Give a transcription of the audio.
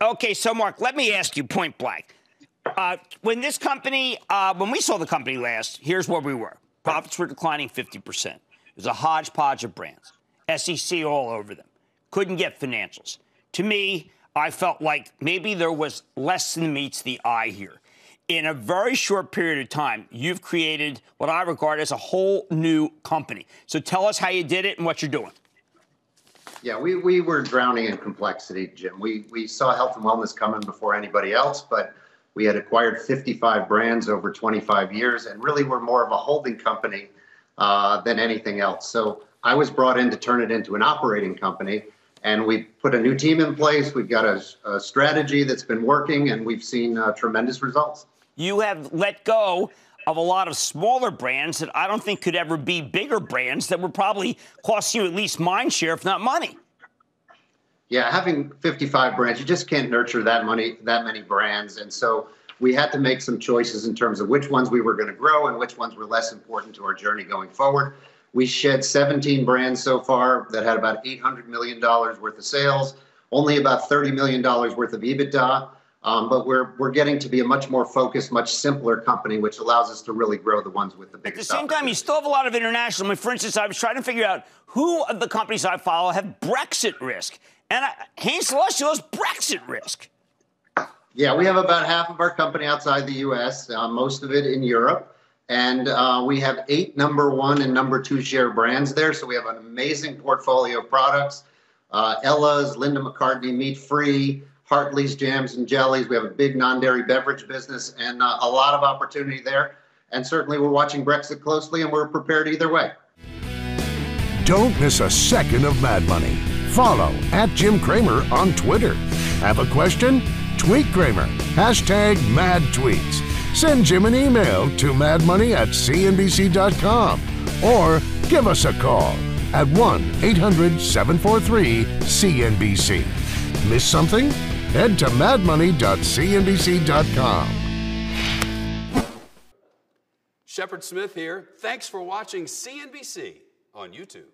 Okay, so Mark, let me ask you point blank. Uh, when this company, uh, when we saw the company last, here's where we were. Profits were declining 50%. It was a hodgepodge of brands, SEC all over them. Couldn't get financials. To me, I felt like maybe there was less than meets the eye here. In a very short period of time, you've created what I regard as a whole new company. So tell us how you did it and what you're doing. Yeah, we, we were drowning in complexity, Jim. We, we saw health and wellness coming before anybody else, but we had acquired 55 brands over 25 years and really were more of a holding company uh, than anything else. So I was brought in to turn it into an operating company and we put a new team in place. We've got a, a strategy that's been working, and we've seen uh, tremendous results. You have let go of a lot of smaller brands that I don't think could ever be bigger brands that would probably cost you at least mind share, if not money. Yeah, having 55 brands, you just can't nurture that money, that many brands, and so we had to make some choices in terms of which ones we were going to grow and which ones were less important to our journey going forward. We shed 17 brands so far that had about $800 million worth of sales, only about $30 million worth of EBITDA. Um, but we're we're getting to be a much more focused, much simpler company, which allows us to really grow the ones with the biggest. At the same time, you still have a lot of international. I mean, for instance, I was trying to figure out who of the companies I follow have Brexit risk, and I, Hain Celestial has Brexit risk. Yeah, we have about half of our company outside the U.S., uh, most of it in Europe. And uh, we have eight number one and number two share brands there. So we have an amazing portfolio of products. Uh, Ella's, Linda McCartney, Meat Free, Hartley's Jams and Jellies. We have a big non dairy beverage business and uh, a lot of opportunity there. And certainly we're watching Brexit closely and we're prepared either way. Don't miss a second of Mad Money. Follow at Jim Cramer on Twitter. Have a question? Tweet Cramer. Hashtag mad tweets. Send Jim an email to madmoney at cnbc.com or give us a call at 1 800 743 CNBC. Miss something? Head to madmoney.cnbc.com. Shepard Smith here. Thanks for watching CNBC on YouTube.